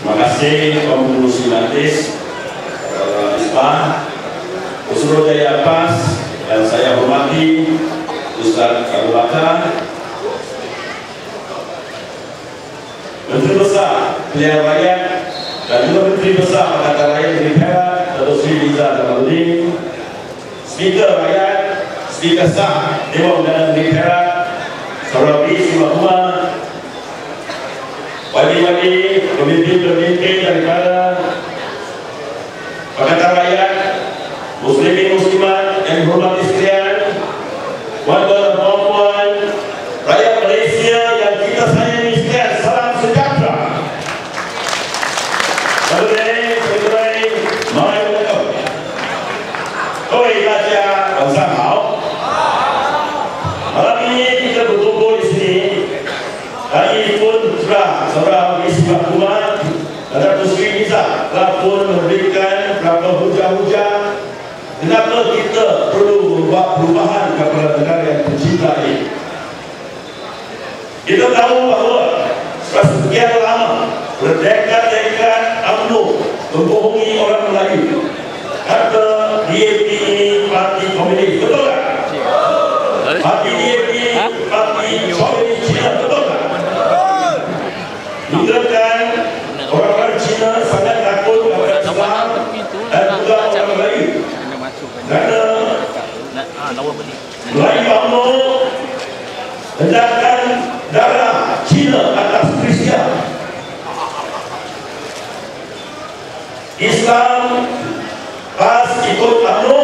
Terima kasih Om Simantis, Ispa, Usro Jaya Abbas, yang saya hormati Ustaz Abu Bakar, Menteri Besar Pilihan Rakyat dan juga Menteri Besar Pakatan Rakyat Negeri Perak, Dato' Sri Liza Jamaluddin, Speaker Rakyat, Speaker Sah Dewan Undangan Negeri Perak, Saudara B. Simakuma, wali-wali, pemimpin-pemimpin daripada Pakatan Rakyat, Muslimin Muslimat yang sekalian, tuan-tuan dan puan-puan, rakyat Malaysia yang kita sayangi sekalian, salam sejahtera. Saudara, saudara, mai welcome. Oi, Raja, hujah-hujah kenapa kita perlu membuat perubahan kepada negara yang tercinta ini. Kita tahu bahawa setelah sekian lama berdekad-dekad UMNO membohongi orang Melayu kata DAP ini parti komunis, betul tak? Parti DAP parti komunis Cina, betul tak? Hingga kan orang-orang Cina sangat takut kepada Islam dan juga orang Melayu kerana Melayu UMNO hendakkan darah Cina atas Kristian. Islam pas ikut UMNO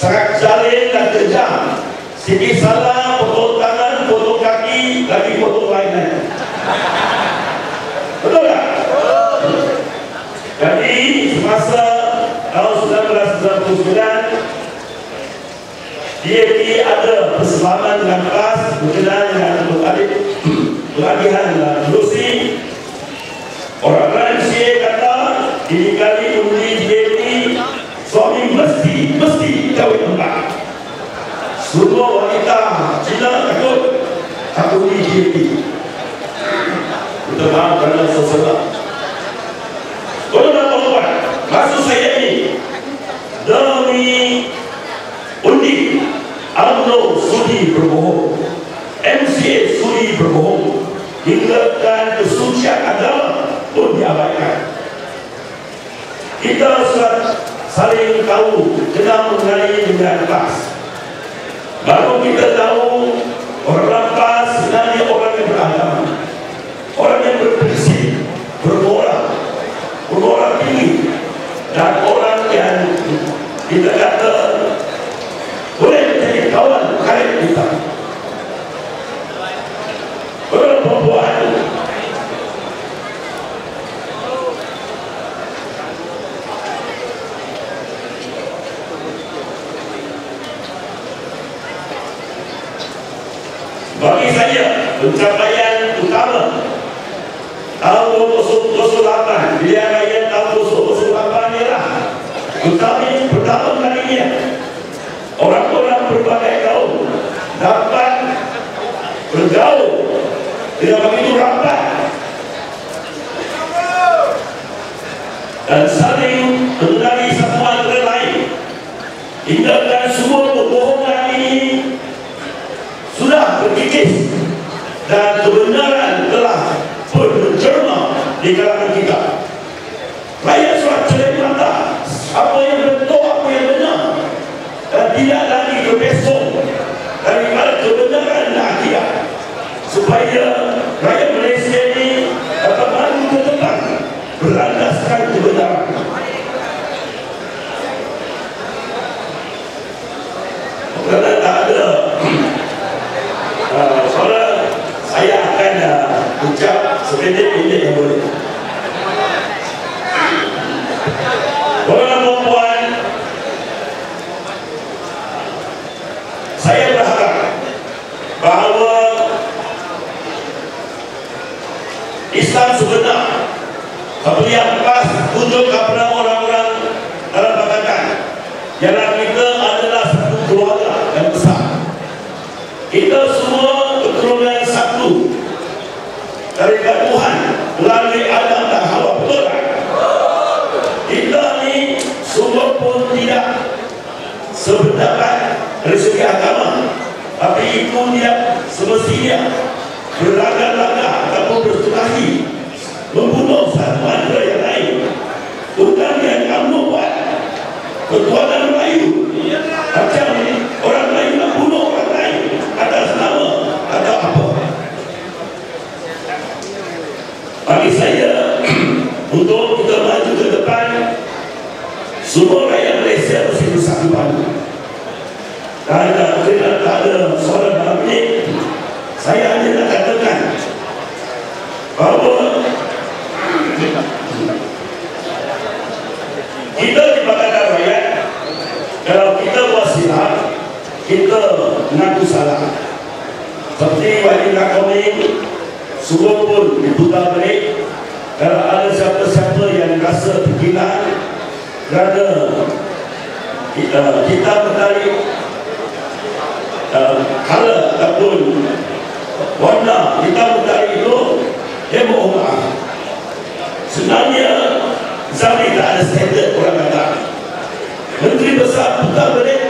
sangat zalim dan kejam. Sikit salah potong tangan, potong kaki lagi potong lain-lain. Betul tak? jadi semasa tahun 1999 DAP ada persefahaman dengan PAS berkenaan dengan Datuk Alif Pelagihan Lucy Orang-orang MCA kata ini kali undi DAP suami mesti mesti kahwin empat. Semua wanita Cina takut takut undi DAP kita faham kerana sesuatu Tuan-tuan dan puan maksud saya ini demi undi UMNO sudi berbohong Sudi berbohong hingga kan kesucian agama pun diabaikan. Kita sudah saling tahu kenal mengenai dengan PAS baru kita tahu orang PAS sebenarnya orang yang beragama orang yang berprinsip bermoral bermoral tinggi dan orang yang kita kata boleh menjadi kawan karib kita orang perempuan bagi saya pencapaian utama. Tahun 2028 pilihan raya tahun 2028 ialah utama pertama kalinya orang-orang berbagai kaum dapat bergaul. Tidak begitu rapat. Dan saling mengenali satu antara lain hindarkan semua kebohongan ini sudah berkikis dan kebenaran telah pun mencerma di kalangan kita rakyat sudah cerita mata apa yang betul apa yang benar dan tidak lagi berbesok daripada kebenaran dan akhirat supaya rakyat Malaysia ini dapat maju ke depan berlandaskan kebenaran. Kerana tak ada. Uh, soalan saya akan uh, ucap sependek-pendek yang boleh kita semua keturunan satu. Dari Tuhan melalui Adam dan Hawa betul kita ni semua pun tidak sependapat dari segi agama. Tapi itu dia semestinya. Berlagak-lagak ataupun bersukahi membunuh satu manusia yang lain. Bukan yang kamu buat. Ketuanan lain semua rakyat Malaysia mesti bersatu padu dan tidak ada soalan dalam ini saya hanya nak katakan bahawa kita di Pakatan Rakyat kalau kita buat silap kita mengaku salah. Seperti wali nakomi semua pun diputar balik. Kalau ada siapa-siapa yang rasa tergila kerana kita, kita menarik uh, color ataupun warna kita menarik itu mohon maaf sebenarnya Zamri tak ada standard orang kata. Menteri Besar putar balik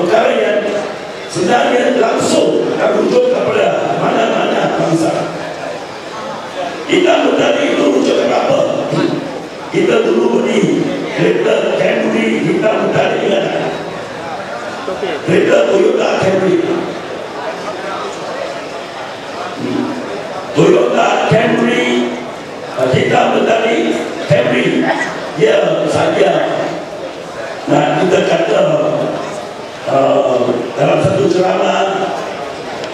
perkara yang sebenarnya langsung merujuk kepada mana-mana bangsa. Kita mencari itu rujuk apa? Kita dulu beri kereta Camry kita mencari ingat kereta Toyota Camry Toyota Camry. Kita mencari Camry ya saja nah kita kata uh, dalam satu ceramah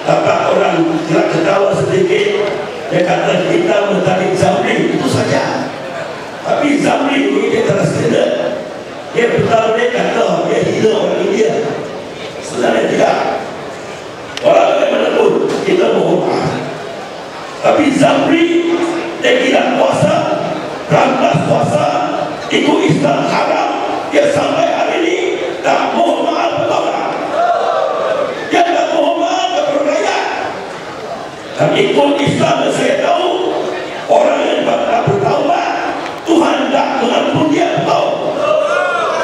dapat orang tidak ketawa sedikit dia kata kita mencari Zamri. Itu saja tapi Zamri ini dia terasa tidak dia. Betul dia kata dia hidup orang India sebenarnya tidak. Orang lain mana pun kita maaf. Tapi Zamri dia tidak puasa rampas puasa ikut Islam haram. Dia sampai hari ini tak mohon maaf kepada orang. Dia tak mohon maaf kepada rakyat. Dan ikut Islam yang saya tahu orang yang tak bertaubat Tuhan tak mengampun dia tahu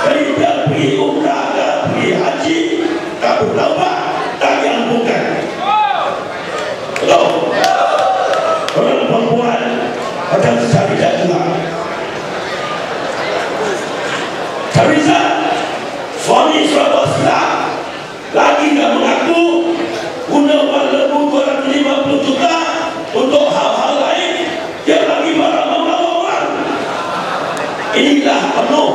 jadi dia pergi umrah dia pergi haji tak bertaubat tak diampunkan betul orang perempuan Syarikat juga Syarikat suami lagi tak mengaku guna uang lembu 250 juta untuk hal-hal lain. Dia lagi marah membawa orang. Inilah penuh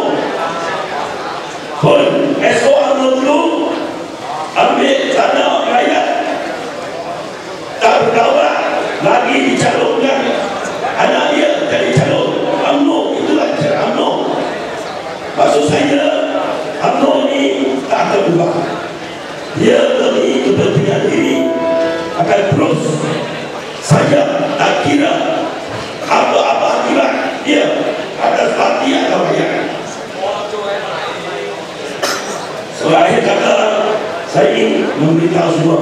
memberitahu semua.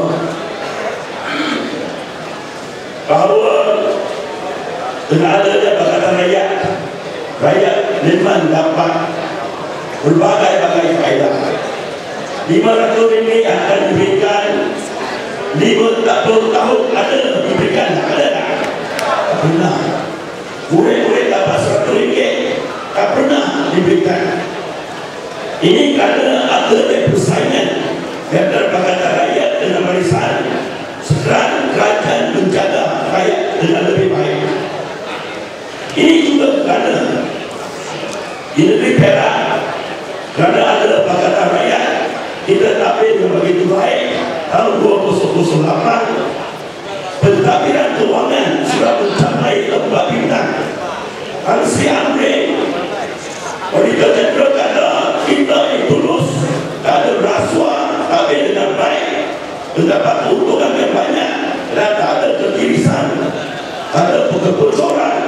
Bahawa dengan adanya Pakatan Rakyat. Rakyat memang dapat berbagai-bagai faedah. 500 ringgit akan diberikan. 50 tahun ada diberikan ada tak? tak pernah. Murid-murid dapat 100 ringgit tak pernah diberikan. Ini kerana ada persaingan antara Pakatan Rakyat dengan barisan. Sekarang kerajaan menjaga rakyat dengan lebih baik. Ini juga kerana di negeri Perak kerana ada Pakatan Rakyat kita tampil yang begitu baik tahun 2008 pentadbiran keuangan sudah mencapai empat bintang Hansi Amri Auditor General kata kita yang tulus tak ada rasuah tapi dengan baik mendapat keuntungan yang banyak dan tak ada ketirisan tak ada kebocoran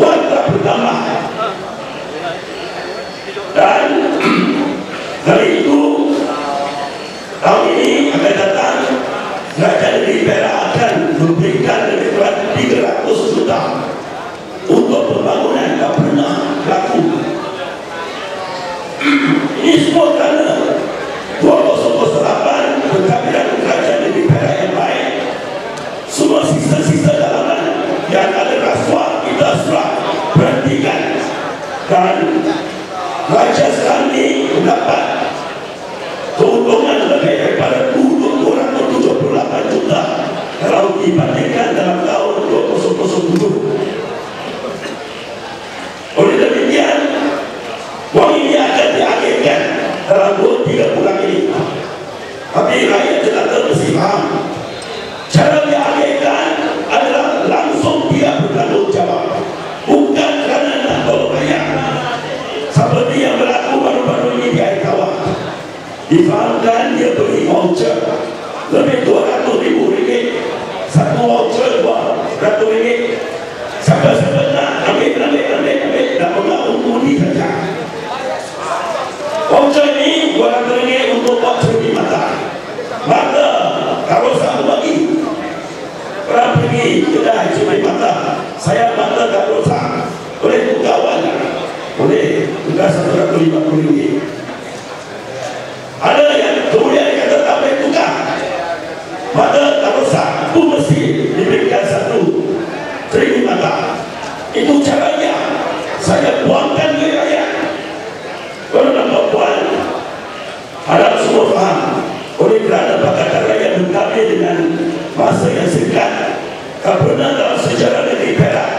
wang tak bertambah dan dari itu tahun ini akan datang kerajaan negeri Perak akan memberikan lebih kurang 300 juta untuk pembangunan tak pernah berlaku ini semua kerana 2008 pentadbiran kerajaan negeri Perak yang baik. Semua sisa-sisa dalaman yang ada rasuah kita sudah berhentikan. Dan Raja sekarang ini mendapat dibandingkan dalam tahun 2020 oleh demikian wang ini akan diakhirkan dalam 2-3 bulan ini. Tapi rakyat mesti faham cara diakhirkan adalah langsung dia bertanggung jawab bukan kerana nak rakyat seperti yang berlaku baru-baru ini di air tawar. Difahamkan dia beri voucher lebih 200 ribu ringgit satu voucher 200 ringgit siapa-siapa nak ambil, ambil, ambil, ambil tak pernah untuk ini saja voucher ini 200 ringgit untuk buat cermin mata mata kalau satu bagi kedai cermin mata. Saya mata tak rosak boleh buka awal boleh. Buka 150 ringgit. Ada yang kemudian kata tak boleh tukar mata tak rosak pun mesti diberikan satu. Training mata. Itu caranya. Saya buangkan ke rakyat. Kalau nak buat harap semua faham. Oleh kerana Pakatan Rakyat berkabir dengan masa yang tak dalam sejarah negeri Perak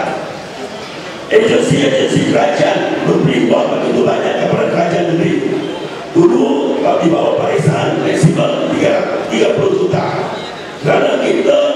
agensi-agensi kerajaan memberi wang begitu banyak kepada kerajaan negeri. Dulu kalau di bawah parisan maksimum 30 juta. Kerana kita